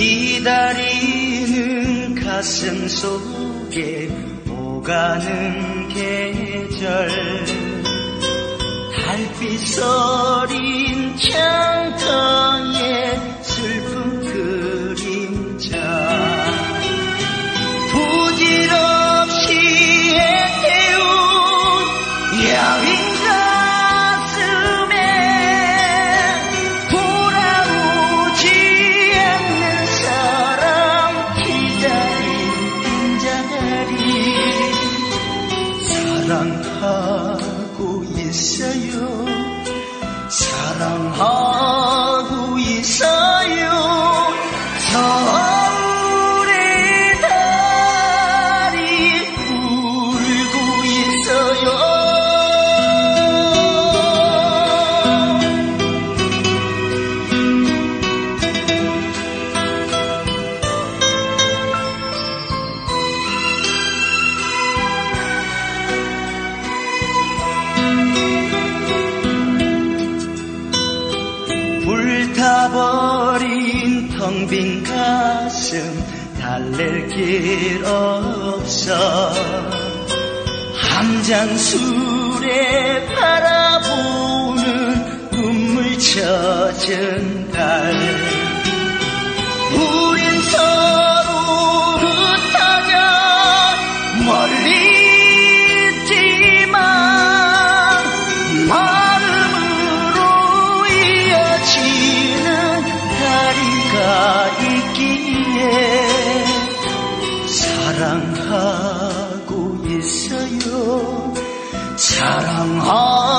기다리는 가슴 속에 오가는 계절. 달빛 어린 창가에 슬픈 그림자. 부질없이 해태운 야윈 있어요 사랑하 불타버린 텅 빈 가슴 달랠 길 없어. 한 잔 술에 바라보는 눈물 젖은 하고 있어요. 사랑하고